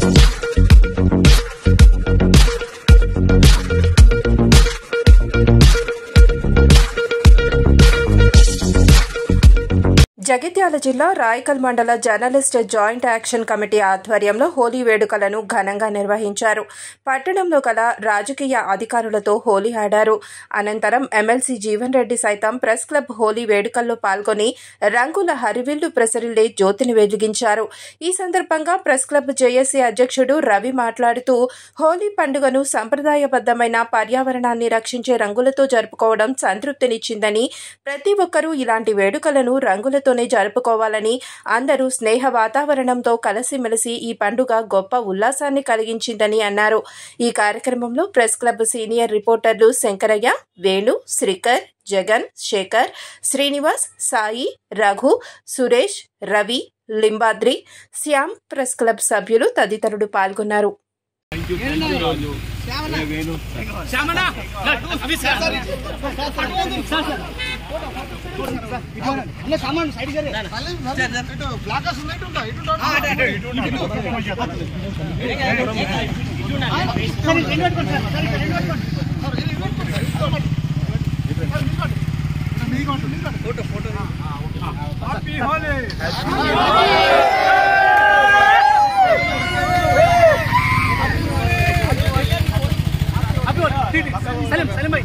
Thank you. Jagtial జిల్లా రాయకల్ మండల journalist joint action committee ఆధ్వర్యంలో హోలీ వేడుకలను ఘనంగా నిర్వహించారు. పట్టణంలో గల రాజకీయ అధికారులతో హోలీ ఆడారు. అనంతరం ఎమ్మెల్సీ జీవన్ రెడ్డి సైతం ప్రెస్ క్లబ్ హోలీ వేడుకల్లో పాల్గొని రంగుల హరివిల్లు ప్రసరిల్లే జ్యోతిని వెలిగించారు. ఈ సందర్భంగా ప్రెస్ క్లబ్ జేఏసీ అధ్యక్షుడు రవి మాట్లాడుతూ హోలీ పండుగను సంప్రదాయబద్దమైన పర్యావరణాన్ని రక్షించే రంగులతో జరుపుకోవడం సంతృప్తినిచ్చిందని ప్రతి ఒక్కరూ ఇలాంటి వేడుకలను రంగులతోనే జరుపుకోవాలని అందరూ స్నేహ వాతావరణంతో కలిసిమెలిసి ఈ పండుగ గొప్ప ఉల్లాసాన్ని కలిగించిందని అన్నారు. ఈ కార్యక్రమంలో ప్రెస్ క్లబ్ సీనియర్ రిపోర్టర్లు శంకరయ్య వేణు శ్రీకర్ జగన్ శేఖర్ శ్రీనివాస్ సాయి రఘు సురేష్ రవి లింబాద్రి శ్యామ్ ప్రెస్ క్లబ్ సభ్యులు తదితరులు పాల్గొన్నారు. సామాన్ సైడ్ బ్లాకర్స్ ఉన్నాయి photo photo happy Holi happy Holi Saleem Saleem Bhai